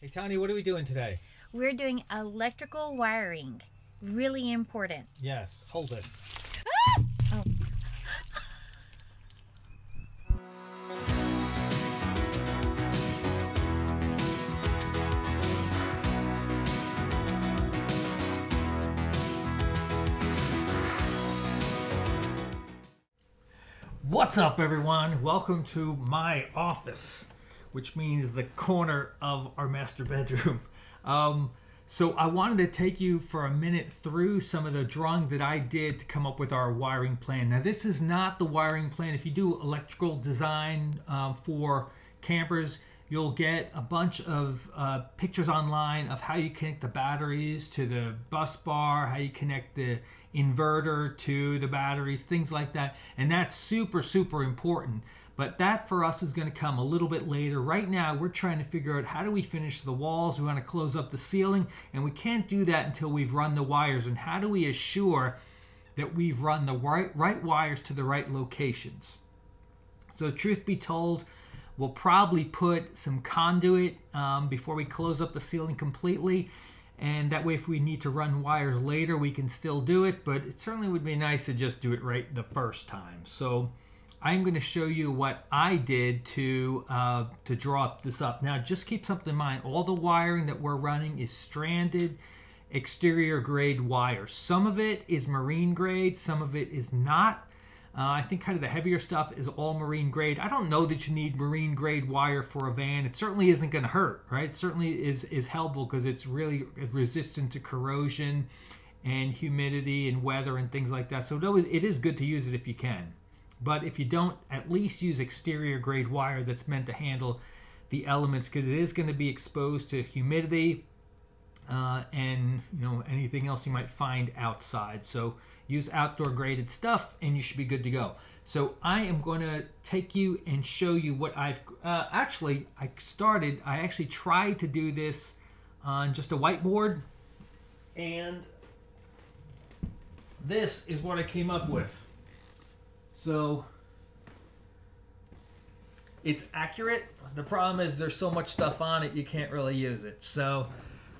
Hey Tony, what are we doing today? We're doing electrical wiring. Really important. Yes, hold this. Oh. What's up, everyone? Welcome to my office, which means the corner of our master bedroom. Um, so, I wanted to take you for a minute through some of the drawing that I did to come up with our wiring plan. Now, this is not the wiring plan. If you do electrical design um, for campers, you'll get a bunch of uh, pictures online of how you connect the batteries to the bus bar, how you connect the inverter to the batteries, things like that. And that's super, super important. But that for us is going to come a little bit later. Right now, we're trying to figure out how do we finish the walls. We want to close up the ceiling, and we can't do that until we've run the wires. And how do we assure that we've run the right, right wires to the right locations? So, truth be told, we'll probably put some conduit um, before we close up the ceiling completely. And that way, if we need to run wires later, we can still do it. But it certainly would be nice to just do it right the first time. So, I'm going to show you what I did to uh, to draw this up. Now, just keep something in mind. All the wiring that we're running is stranded exterior grade wire. Some of it is marine grade, some of it is not. Uh, I think kind of the heavier stuff is all marine grade. I don't know that you need marine grade wire for a van. It certainly isn't going to hurt, right? It certainly is is helpful because it's really resistant to corrosion and humidity and weather and things like that. So it is good to use it if you can. But if you don't, at least use exterior grade wire that's meant to handle the elements because it is going to be exposed to humidity uh, and you know anything else you might find outside. So use outdoor graded stuff and you should be good to go. So I am going to take you and show you what I've uh, actually I started. I actually tried to do this on just a whiteboard and this is what I came up with. So it's accurate. The problem is there's so much stuff on it you can't really use it. So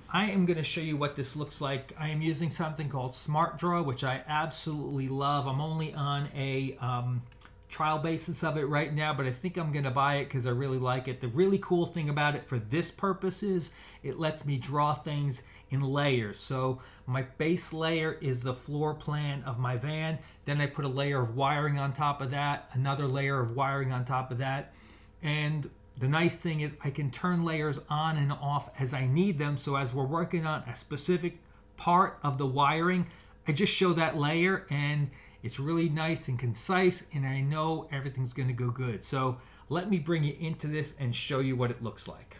I am going to show you what this looks like. I am using something called SmartDraw, which I absolutely love. I'm only on a um, trial basis of it right now, but I think I'm going to buy it because I really like it. The really cool thing about it for this purpose is it lets me draw things in layers. So my base layer is the floor plan of my van. Then I put a layer of wiring on top of that, another layer of wiring on top of that. And the nice thing is I can turn layers on and off as I need them. So as we're working on a specific part of the wiring, I just show that layer and it's really nice and concise and I know everything's gonna go good. So let me bring you into this and show you what it looks like.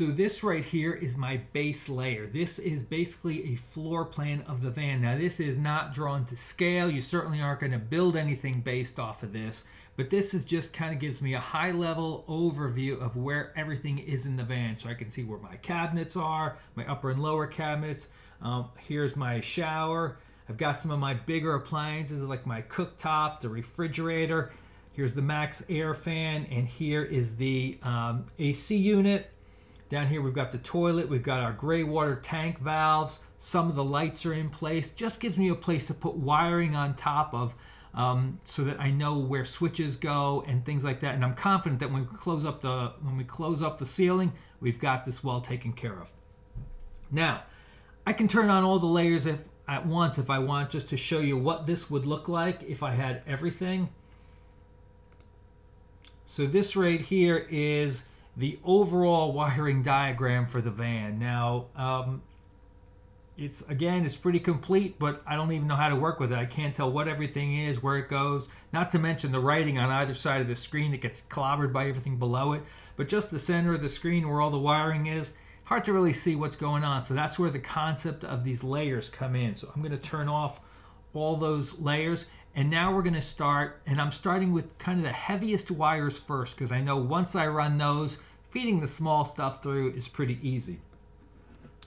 So this right here is my base layer. This is basically a floor plan of the van. Now this is not drawn to scale. You certainly aren't going to build anything based off of this, but this is just kind of gives me a high level overview of where everything is in the van. So I can see where my cabinets are, my upper and lower cabinets. Um, here's my shower. I've got some of my bigger appliances like my cooktop, the refrigerator. Here's the Maxxair fan, and here is the um, AC unit. Down here we've got the toilet, we've got our gray water tank valves, some of the lights are in place. Just gives me a place to put wiring on top of um, so that I know where switches go and things like that. And I'm confident that when we close up the when we close up the ceiling, we've got this well taken care of. Now, I can turn on all the layers if, at once if I want just to show you what this would look like if I had everything. So this right here is the overall wiring diagram for the van. Now, um, it's again, it's pretty complete, but I don't even know how to work with it. I can't tell what everything is, where it goes, not to mention the writing on either side of the screen that gets clobbered by everything below it, but just the center of the screen where all the wiring is, hard to really see what's going on. So that's where the concept of these layers come in. So I'm going to turn off all those layers and now we're going to start, and I'm starting with kind of the heaviest wires first because I know once I run those, feeding the small stuff through is pretty easy.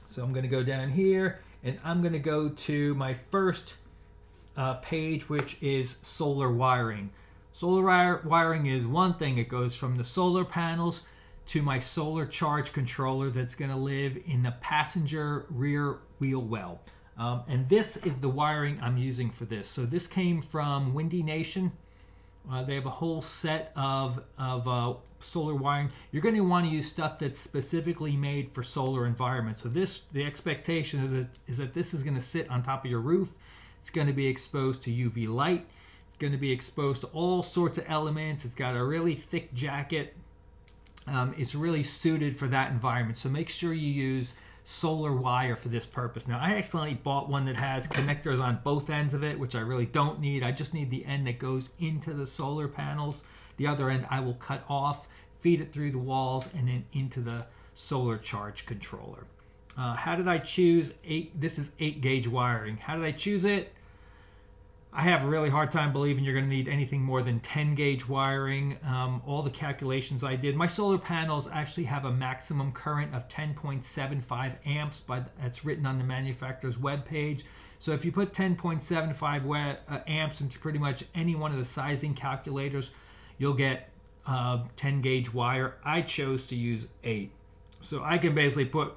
So I'm going to go down here and I'm going to go to my first uh, page, which is solar wiring. Solar wiring is one thing. It goes from the solar panels to my solar charge controller that's going to live in the passenger rear wheel well. Um, and this is the wiring I'm using for this. So this came from WindyNation. Uh, they have a whole set of, of uh, solar wiring. You're going to want to use stuff that's specifically made for solar environments. So this, the expectation is that, is that this is going to sit on top of your roof. It's going to be exposed to UV light. It's going to be exposed to all sorts of elements. It's got a really thick jacket. Um, it's really suited for that environment. So make sure you use solar wire for this purpose. Now I accidentally bought one that has connectors on both ends of it, which I really don't need. I just need the end that goes into the solar panels. The other end I will cut off, feed it through the walls, and then into the solar charge controller. Uh, how did I choose eight? This is eight gauge wiring. How did I choose it? I have a really hard time believing you're going to need anything more than 10 gauge wiring. Um, all the calculations I did, my solar panels actually have a maximum current of 10.75 amps, but that's written on the manufacturer's webpage. So if you put 10.75 uh, amps into pretty much any one of the sizing calculators, you'll get uh, 10 gauge wire. I chose to use 8. So I can basically put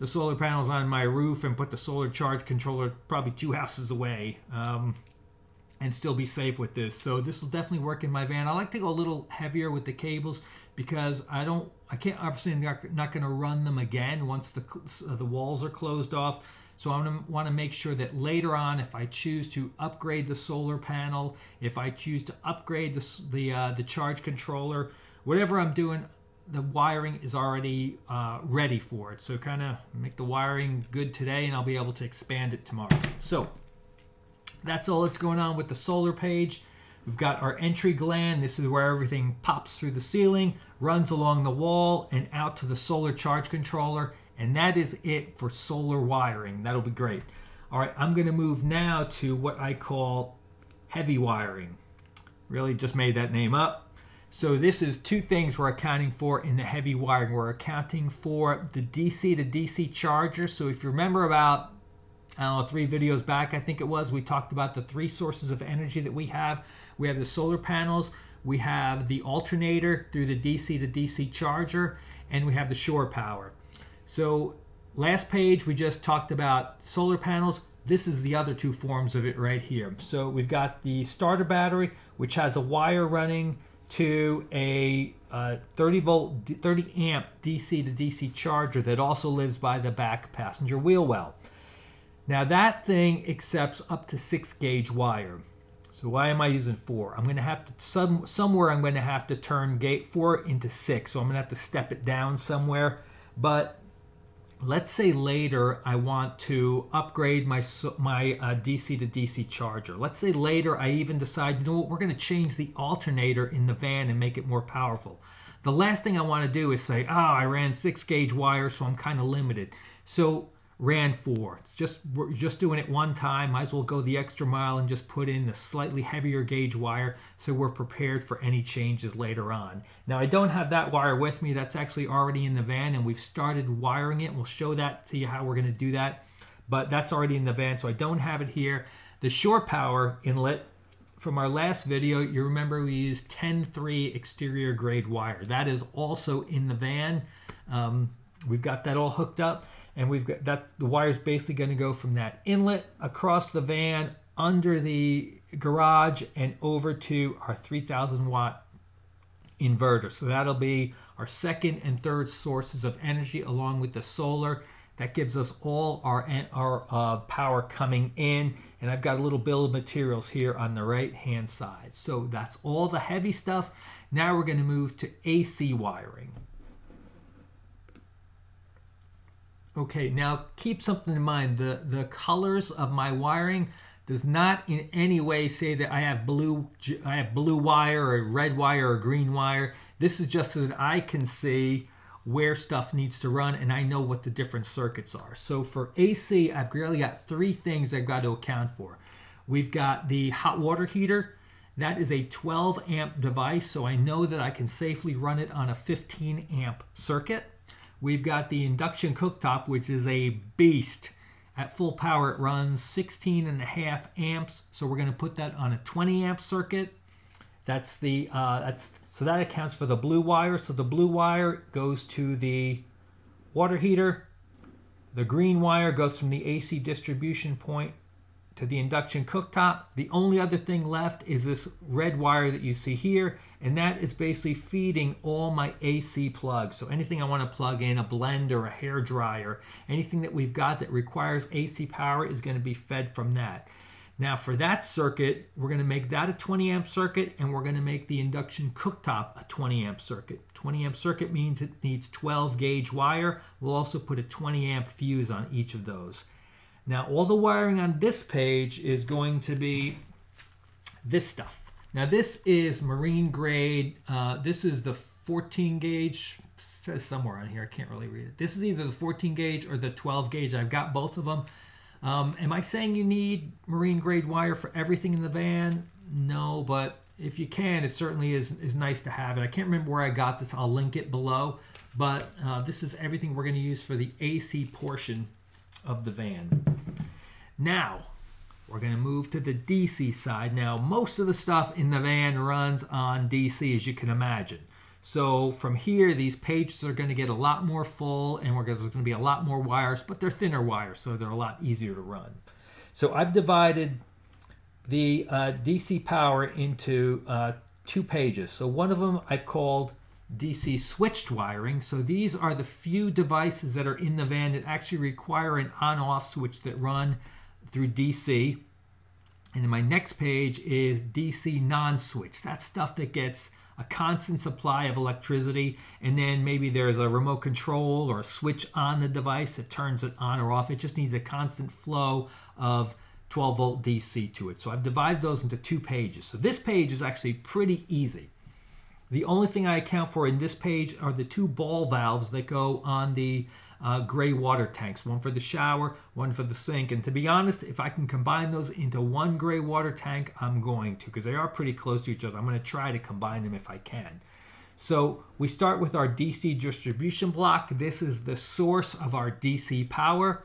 the solar panels on my roof and put the solar charge controller probably two houses away. Um, and still be safe with this. So this will definitely work in my van. I like to go a little heavier with the cables because I don't, I can't, obviously not, not going to run them again once the, the walls are closed off. So I want to make sure that later on, if I choose to upgrade the solar panel, if I choose to upgrade the, the, uh, the charge controller, whatever I'm doing, the wiring is already uh, ready for it. So kind of make the wiring good today and I'll be able to expand it tomorrow. So that's all that's going on with the solar page. We've got our entry gland. This is where everything pops through the ceiling, runs along the wall, and out to the solar charge controller. And that is it for solar wiring. That'll be great. All right, I'm going to move now to what I call heavy wiring. Really just made that name up. So this is two things we're accounting for in the heavy wiring. We're accounting for the DC to DC charger. So if you remember about I three videos back, I think it was, we talked about the three sources of energy that we have. We have the solar panels, we have the alternator through the DC to DC charger, and we have the shore power. So last page, we just talked about solar panels. This is the other two forms of it right here. So we've got the starter battery, which has a wire running to a uh, 30 volt, 30 amp DC to DC charger that also lives by the back passenger wheel well. Now that thing accepts up to six gauge wire. So why am I using four? I'm gonna have to, some, somewhere I'm gonna have to turn gate four into six. So I'm gonna have to step it down somewhere. But let's say later I want to upgrade my, my uh, DC to DC charger. Let's say later I even decide, you know what, we're gonna change the alternator in the van and make it more powerful. The last thing I wanna do is say, oh, I ran six gauge wire, so I'm kind of limited. So ran four. It's just we're just doing it one time. Might as well go the extra mile and just put in the slightly heavier gauge wire so we're prepared for any changes later on. Now I don't have that wire with me. That's actually already in the van and we've started wiring it. We'll show that to you how we're going to do that. But that's already in the van so I don't have it here. The shore power inlet from our last video, you remember we used 10-3 exterior grade wire. That is also in the van. Um, we've got that all hooked up and we've got that the wire is basically going to go from that inlet across the van under the garage and over to our 3000 watt inverter. So that'll be our second and third sources of energy along with the solar. That gives us all our our uh, power coming in. And I've got a little bill of materials here on the right hand side. So that's all the heavy stuff. Now we're going to move to AC wiring Okay, now keep something in mind. The, the colors of my wiring does not in any way say that I have blue I have blue wire or red wire or green wire. This is just so that I can see where stuff needs to run and I know what the different circuits are. So for AC, I've really got three things I've got to account for. We've got the hot water heater. That is a 12 amp device, so I know that I can safely run it on a 15 amp circuit. We've got the induction cooktop, which is a beast. At full power, it runs 16 and a half amps. So we're going to put that on a 20 amp circuit. That's the uh, that's so that accounts for the blue wire. So the blue wire goes to the water heater. The green wire goes from the AC distribution point to the induction cooktop. The only other thing left is this red wire that you see here, and that is basically feeding all my AC plugs. So anything I want to plug in, a blender, a hair dryer, anything that we've got that requires AC power is going to be fed from that. Now for that circuit, we're going to make that a 20 amp circuit and we're going to make the induction cooktop a 20 amp circuit. 20 amp circuit means it needs 12 gauge wire. We'll also put a 20 amp fuse on each of those. Now all the wiring on this page is going to be this stuff. Now this is marine grade. Uh, this is the 14 gauge, says somewhere on here, I can't really read it. This is either the 14 gauge or the 12 gauge. I've got both of them. Um, am I saying you need marine grade wire for everything in the van? No, but if you can, it certainly is, is nice to have it. I can't remember where I got this. I'll link it below. But uh, this is everything we're going to use for the AC portion of the van. Now, we're going to move to the DC side. Now, most of the stuff in the van runs on DC, as you can imagine. So from here, these pages are going to get a lot more full and we're there's going to be a lot more wires, but they're thinner wires, so they're a lot easier to run. So I've divided the uh, DC power into uh, two pages. So one of them I've called DC switched wiring. So these are the few devices that are in the van that actually require an on-off switch that run through DC. And then my next page is DC non-switch. That's stuff that gets a constant supply of electricity, and then maybe there's a remote control or a switch on the device that turns it on or off. It just needs a constant flow of 12 volt DC to it. So I've divided those into two pages. So this page is actually pretty easy. The only thing I account for in this page are the two ball valves that go on the uh, gray water tanks, one for the shower, one for the sink. And to be honest, if I can combine those into one gray water tank, I'm going to because they are pretty close to each other. I'm going to try to combine them if I can. So we start with our DC distribution block. This is the source of our DC power.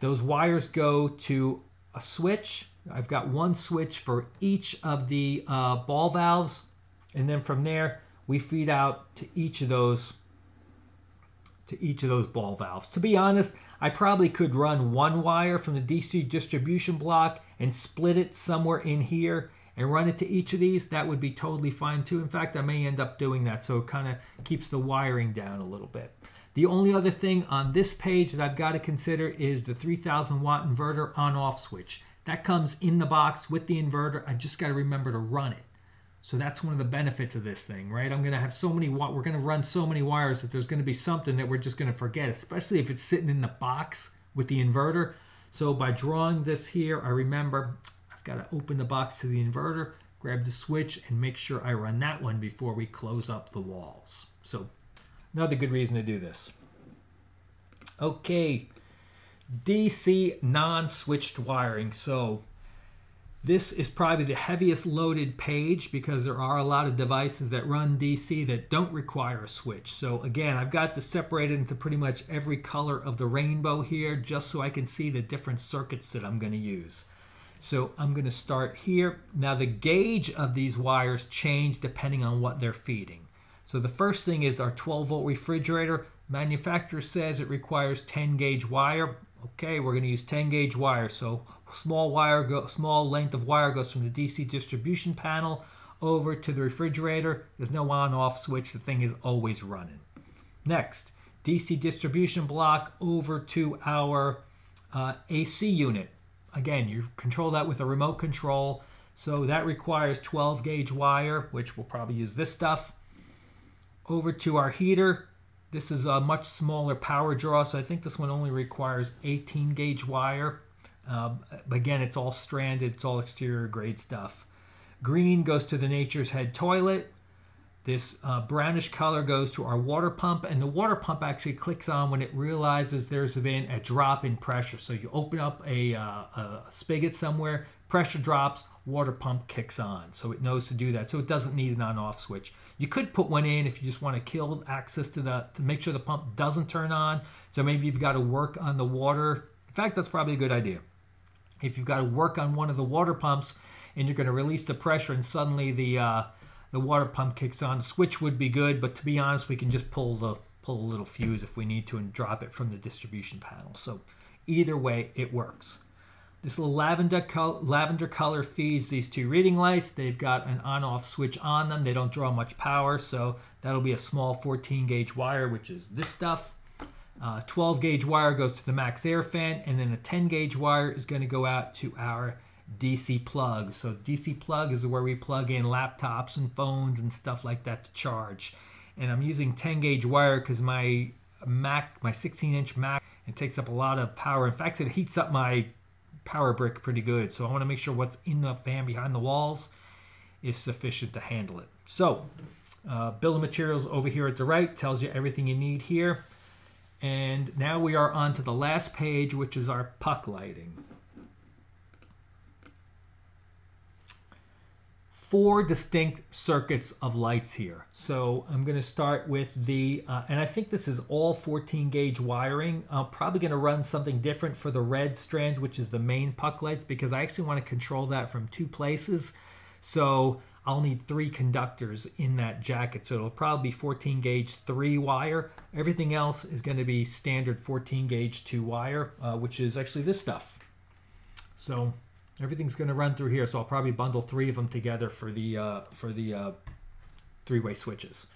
Those wires go to a switch. I've got one switch for each of the uh, ball valves. And then from there, we feed out to each of those to each of those ball valves. To be honest, I probably could run one wire from the DC distribution block and split it somewhere in here and run it to each of these. That would be totally fine too. In fact, I may end up doing that so it kind of keeps the wiring down a little bit. The only other thing on this page that I've got to consider is the 3000 watt inverter on off switch. That comes in the box with the inverter. I've just got to remember to run it. So that's one of the benefits of this thing, right? I'm going to have so many, we're going to run so many wires that there's going to be something that we're just going to forget, especially if it's sitting in the box with the inverter. So by drawing this here, I remember I've got to open the box to the inverter, grab the switch, and make sure I run that one before we close up the walls. So another good reason to do this. Okay, DC non-switched wiring. So this is probably the heaviest loaded page because there are a lot of devices that run DC that don't require a switch. So again, I've got this separated into pretty much every color of the rainbow here just so I can see the different circuits that I'm going to use. So I'm going to start here. Now the gauge of these wires change depending on what they're feeding. So the first thing is our 12 volt refrigerator. Manufacturer says it requires 10 gauge wire. Okay, we're going to use 10 gauge wire. So small wire, go, small length of wire goes from the DC distribution panel over to the refrigerator. There's no on-off switch. The thing is always running. Next, DC distribution block over to our uh, AC unit. Again, you control that with a remote control. So that requires 12 gauge wire, which we'll probably use this stuff. Over to our heater. This is a much smaller power draw, so I think this one only requires 18 gauge wire. Um, again, it's all stranded, it's all exterior grade stuff. Green goes to the Nature's Head toilet. This uh, brownish color goes to our water pump, and the water pump actually clicks on when it realizes there's been a drop in pressure. So you open up a, uh, a spigot somewhere, pressure drops, water pump kicks on. So it knows to do that. So it doesn't need an on-off switch. You could put one in if you just want to kill access to the to make sure the pump doesn't turn on. So maybe you've got to work on the water. In fact, that's probably a good idea if you've got to work on one of the water pumps and you're going to release the pressure and suddenly the uh, the water pump kicks on. Switch would be good, but to be honest, we can just pull the pull a little fuse if we need to and drop it from the distribution panel. So either way, it works. This little lavender, col lavender color feeds these two reading lights. They've got an on-off switch on them. They don't draw much power, so that'll be a small 14 gauge wire, which is this stuff. Uh, 12 gauge wire goes to the Maxxair fan, and then a 10 gauge wire is going to go out to our DC plug. So DC plug is where we plug in laptops and phones and stuff like that to charge. And I'm using 10 gauge wire because my Mac, my 16 inch Mac, it takes up a lot of power. In fact, it heats up my power brick pretty good. So I want to make sure what's in the fan behind the walls is sufficient to handle it. So uh, bill of materials over here at the right tells you everything you need here. And now we are on to the last page, which is our puck lighting. Four distinct circuits of lights here. So I'm going to start with the, uh, and I think this is all 14 gauge wiring. I'm probably going to run something different for the red strands, which is the main puck lights, because I actually want to control that from two places. So I'll need three conductors in that jacket. So it'll probably be 14 gauge three wire. Everything else is going to be standard 14 gauge two wire, uh, which is actually this stuff. So everything's going to run through here. So I'll probably bundle three of them together for the, uh, for the uh, three-way switches.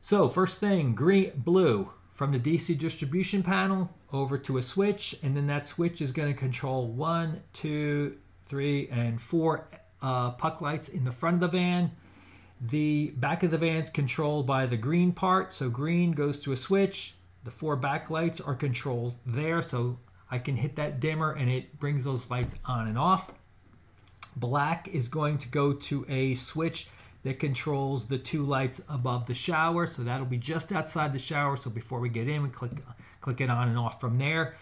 So first thing, green, blue, from the DC distribution panel over to a switch, and then that switch is going to control one, two, three, and four uh, puck lights in the front of the van. The back of the van is controlled by the green part. So green goes to a switch. The four back lights are controlled there. So I can hit that dimmer and it brings those lights on and off. Black is going to go to a switch that controls the two lights above the shower. So that'll be just outside the shower. So before we get in, we click, click it on and off from there.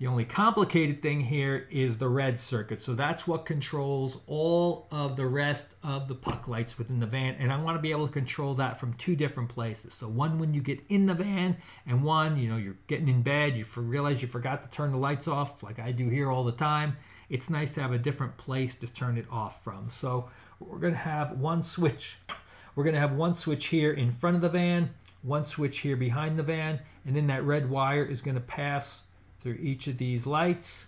The only complicated thing here is the red circuit. So that's what controls all of the rest of the puck lights within the van. And I want to be able to control that from two different places. So one when you get in the van and one, you know, you're getting in bed, you realize you forgot to turn the lights off like I do here all the time. It's nice to have a different place to turn it off from. So we're going to have one switch. We're going to have one switch here in front of the van, one switch here behind the van, and then that red wire is going to pass through each of these lights.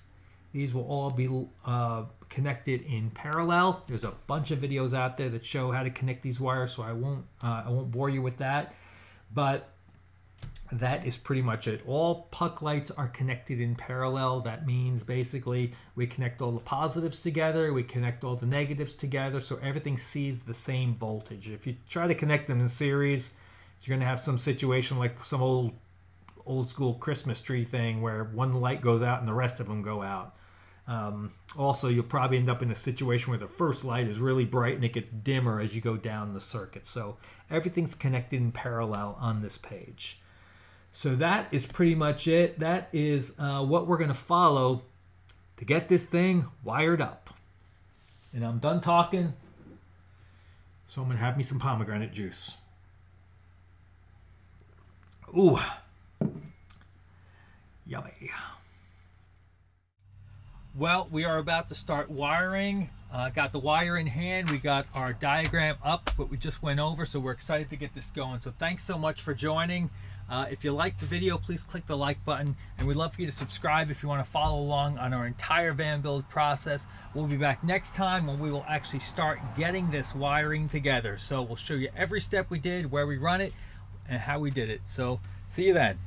These will all be uh, connected in parallel. There's a bunch of videos out there that show how to connect these wires, so I won't uh, I won't bore you with that. But that is pretty much it. All puck lights are connected in parallel. That means basically we connect all the positives together, we connect all the negatives together, so everything sees the same voltage. If you try to connect them in series, you're going to have some situation like some old old school Christmas tree thing where one light goes out and the rest of them go out. Um, also, you'll probably end up in a situation where the first light is really bright and it gets dimmer as you go down the circuit. So everything's connected in parallel on this page. So that is pretty much it. That is uh, what we're going to follow to get this thing wired up. And I'm done talking. So I'm going to have me some pomegranate juice. Ooh. Yummy. Well, we are about to start wiring. Uh, got the wire in hand. We got our diagram up, what we just went over. So we're excited to get this going. So thanks so much for joining. Uh, if you liked the video, please click the like button. And we'd love for you to subscribe if you want to follow along on our entire van build process. We'll be back next time when we will actually start getting this wiring together. So we'll show you every step we did, where we run it, and how we did it. So see you then.